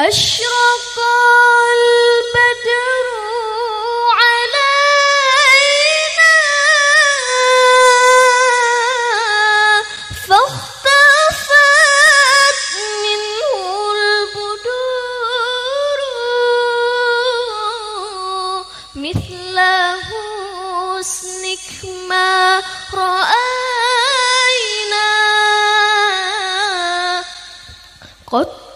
أشرق البدر علينا فاختفت منه البدور مثل حسنك ما رأينا يا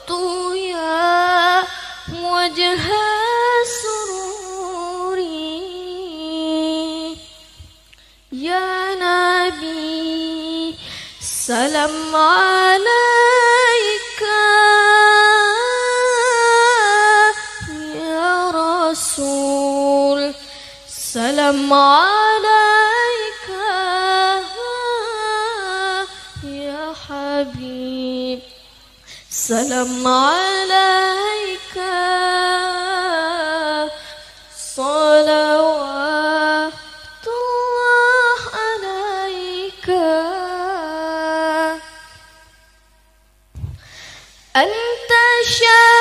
وجه سروري. يا نبي سلام عليك. يا رسول سلام عليك. يا حبيب سلام عليك. أنت شمس